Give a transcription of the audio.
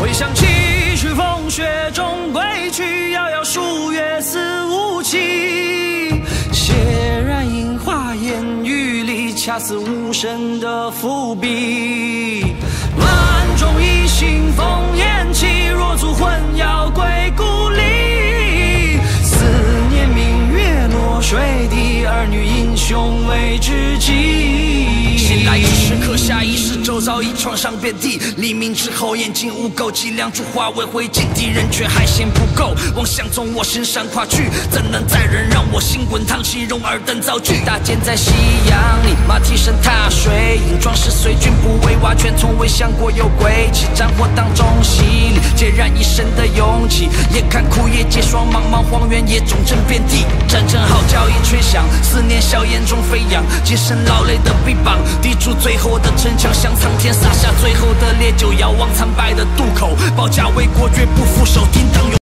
回想起去风雪中归去，遥遥数月似无期。血染樱花烟雨里，恰似无声的伏笔。早已创伤遍地。黎明之后，眼睛污垢，脊梁柱化为灰烬，敌人却还嫌不够。妄想从我身上跨去，怎能再忍让我心滚烫岂，容尔等造句。大剑在夕阳里，马蹄声踏水影，壮士随军不畏瓦全，从未想过有归期。战火当中洗礼，孑然一身的勇起。眼看枯叶结霜，茫茫荒原野种正遍地。战争号角已吹响，思念硝烟中飞扬，洁身劳累的臂膀，抵住最后的城墙，向苍天洒下最后的烈酒，遥望惨败的渡口，保家卫国绝不负手，叮当勇。